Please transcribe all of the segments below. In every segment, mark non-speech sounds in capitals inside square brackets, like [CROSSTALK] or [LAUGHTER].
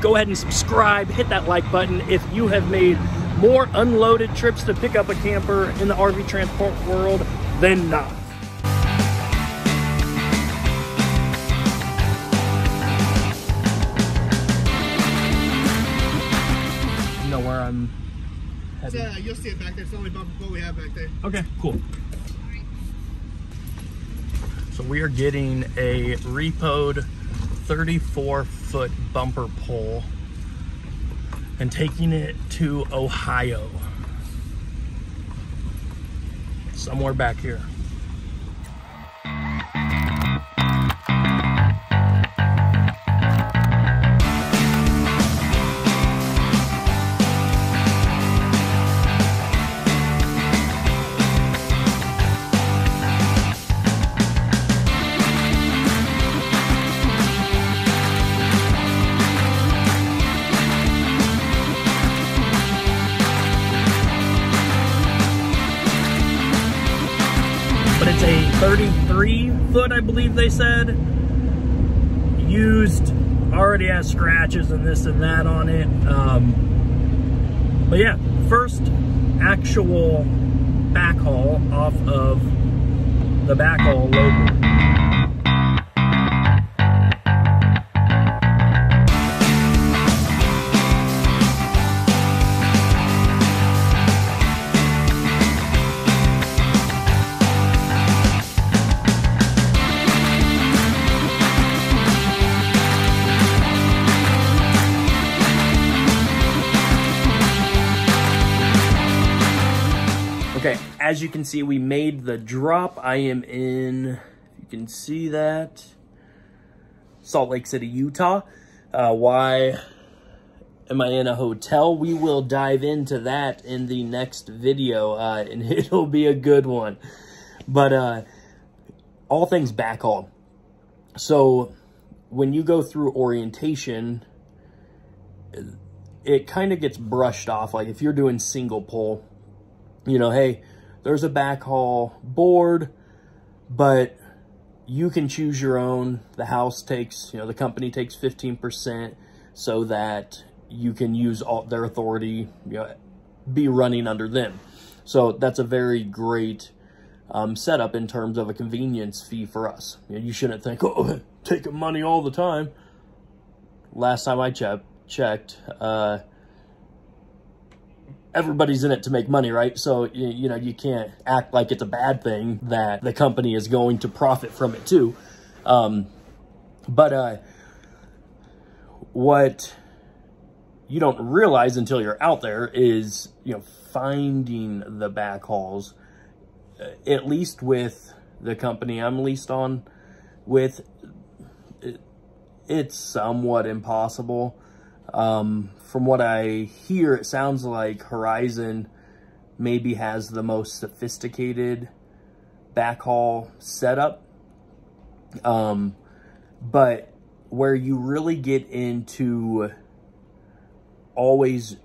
go ahead and subscribe, hit that like button if you have made more unloaded trips to pick up a camper in the RV transport world than not. You know where I'm heading? Yeah, you'll see it back there. It's the only bumper we have back there. Okay, cool. So we are getting a repoed 34 foot bumper pull and taking it to Ohio. Somewhere back here. 33 foot, I believe they said. Used, already has scratches and this and that on it. Um, but yeah, first actual backhaul off of the backhaul logo. As you can see, we made the drop. I am in, you can see that, Salt Lake City, Utah. Uh, why am I in a hotel? We will dive into that in the next video, uh, [LAUGHS] and it'll be a good one. But uh, all things back on. So when you go through orientation, it kind of gets brushed off. Like if you're doing single pull, you know, hey, there's a backhaul board, but you can choose your own. The house takes, you know, the company takes 15% so that you can use all their authority, you know, be running under them. So that's a very great um, setup in terms of a convenience fee for us. You, know, you shouldn't think, oh, [LAUGHS] taking money all the time. Last time I che checked, uh, everybody's in it to make money, right? So, you, know, you can't act like it's a bad thing that the company is going to profit from it too. Um, but uh, what you don't realize until you're out there is, you know, finding the backhauls, uh, at least with the company I'm leased on with, it, it's somewhat impossible. Um, from what I hear, it sounds like Horizon maybe has the most sophisticated backhaul setup. Um, but where you really get into always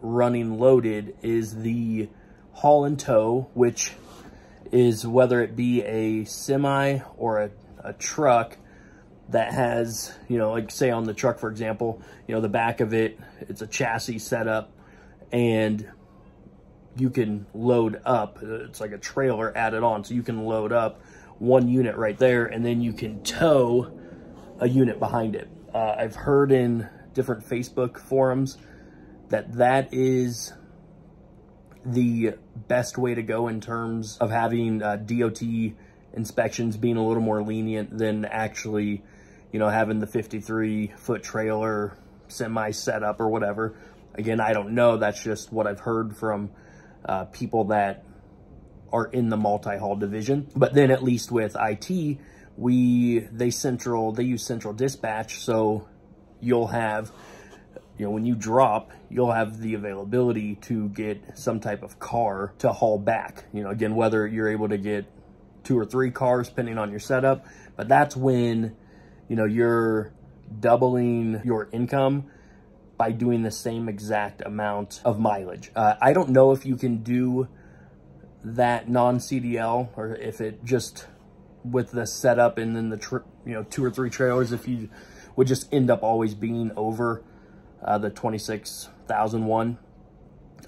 running loaded is the haul and tow, which is whether it be a semi or a, a truck that has, you know, like say on the truck, for example, you know, the back of it, it's a chassis setup and you can load up. It's like a trailer added on. So you can load up one unit right there and then you can tow a unit behind it. Uh, I've heard in different Facebook forums that that is the best way to go in terms of having uh, DOT inspections being a little more lenient than actually, you know, having the 53 foot trailer semi setup or whatever. Again, I don't know. That's just what I've heard from uh, people that are in the multi-haul division. But then at least with IT, we, they central, they use central dispatch. So you'll have, you know, when you drop, you'll have the availability to get some type of car to haul back. You know, again, whether you're able to get two or three cars depending on your setup, but that's when, you know, you're doubling your income by doing the same exact amount of mileage. Uh, I don't know if you can do that non-CDL or if it just with the setup and then the, you know, two or three trailers, if you would just end up always being over uh, the 26,000 one.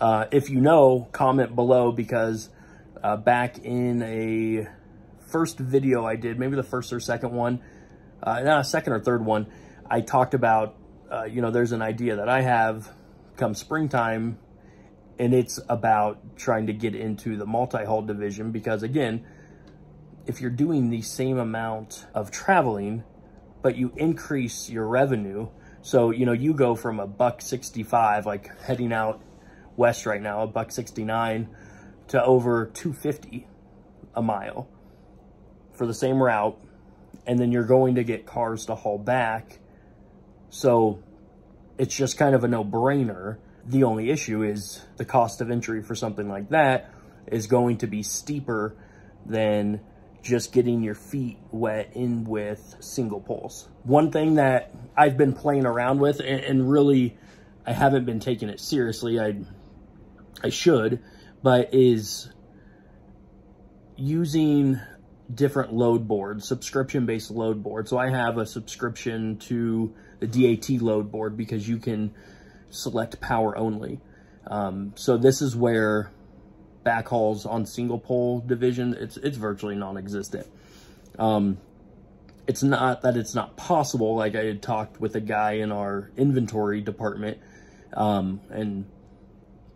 Uh, if you know, comment below because uh, back in a first video I did, maybe the first or second one, uh, no, second or third one, I talked about, uh, you know, there's an idea that I have come springtime and it's about trying to get into the multi-haul division because again, if you're doing the same amount of traveling, but you increase your revenue, so, you know, you go from a buck 65, like heading out west right now, a buck 69 to over 250 a mile for the same route. And then you're going to get cars to haul back. So it's just kind of a no brainer. The only issue is the cost of entry for something like that is going to be steeper than just getting your feet wet in with single pulls. One thing that I've been playing around with and, and really I haven't been taking it seriously, I, I should, but is using different load boards, subscription-based load boards. So I have a subscription to the DAT load board because you can select power only. Um, so this is where backhauls on single pull division, it's, it's virtually non-existent. Um, it's not that it's not possible. Like I had talked with a guy in our inventory department, um, and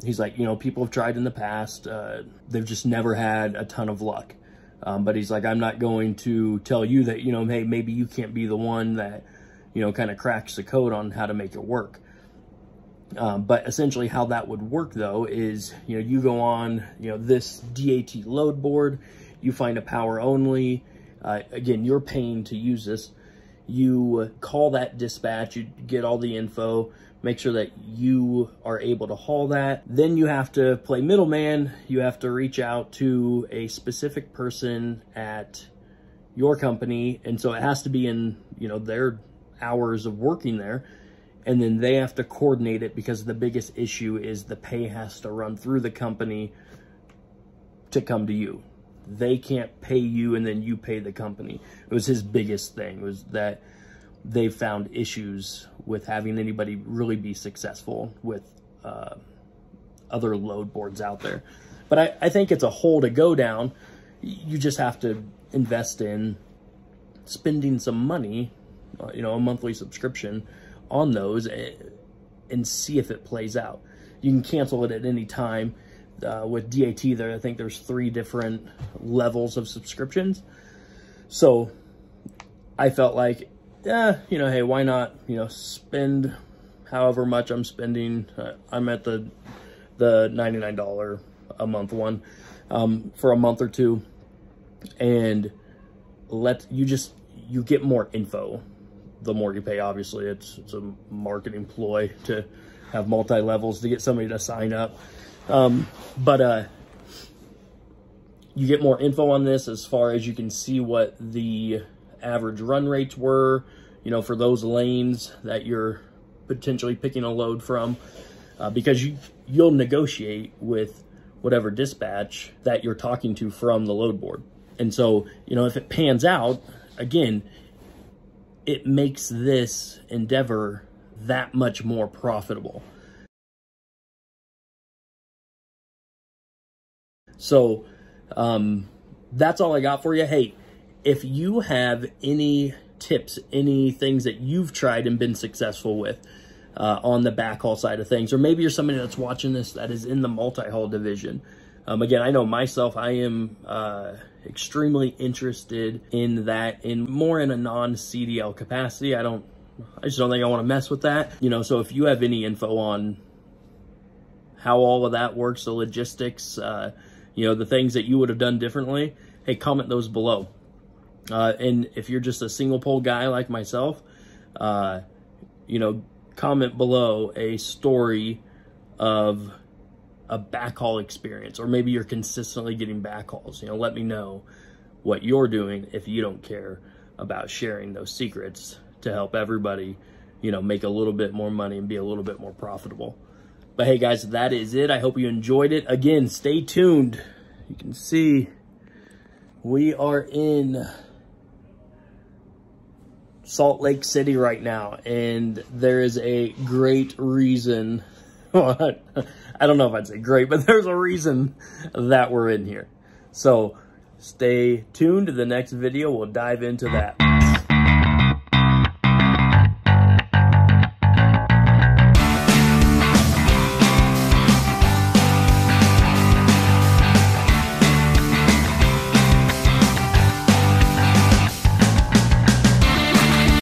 he's like, you know, people have tried in the past. Uh, they've just never had a ton of luck. Um, but he's like, I'm not going to tell you that, you know, hey, maybe you can't be the one that, you know, kind of cracks the code on how to make it work. Um, but essentially how that would work though is, you know, you go on, you know, this DAT load board, you find a power only, uh, again, you're paying to use this. You call that dispatch, you get all the info, make sure that you are able to haul that. Then you have to play middleman. You have to reach out to a specific person at your company. And so it has to be in, you know, their hours of working there and then they have to coordinate it because the biggest issue is the pay has to run through the company to come to you. They can't pay you and then you pay the company. It was his biggest thing was that they found issues with having anybody really be successful with uh, other load boards out there. But I, I think it's a hole to go down. You just have to invest in spending some money, uh, you know, a monthly subscription on those and see if it plays out. You can cancel it at any time. Uh, with DAT, there I think there's three different levels of subscriptions. So I felt like, yeah, you know, hey, why not, you know, spend however much I'm spending. Uh, I'm at the the $99 a month one um, for a month or two, and let you just you get more info the more you pay, obviously. It's, it's a marketing ploy to have multi-levels to get somebody to sign up. Um, but uh, you get more info on this as far as you can see what the average run rates were, you know, for those lanes that you're potentially picking a load from, uh, because you, you'll negotiate with whatever dispatch that you're talking to from the load board. And so, you know, if it pans out, again, it makes this endeavor that much more profitable. So um, that's all I got for you. Hey, if you have any tips, any things that you've tried and been successful with uh, on the backhaul side of things, or maybe you're somebody that's watching this that is in the multi-haul division. Um, again, I know myself, I am uh, extremely interested in that in more in a non-CDL capacity. I don't, I just don't think I want to mess with that. You know, so if you have any info on how all of that works, the logistics, uh, you know, the things that you would have done differently, hey, comment those below. Uh, and if you're just a single pull guy like myself, uh, you know, comment below a story of a backhaul experience, or maybe you're consistently getting backhauls. You know, let me know what you're doing if you don't care about sharing those secrets to help everybody, you know, make a little bit more money and be a little bit more profitable. But hey guys, that is it. I hope you enjoyed it. Again, stay tuned. You can see we are in Salt Lake City right now, and there is a great reason. [LAUGHS] I don't know if I'd say great, but [LAUGHS] there's a reason that we're in here. So stay tuned to the next video. We'll dive into that.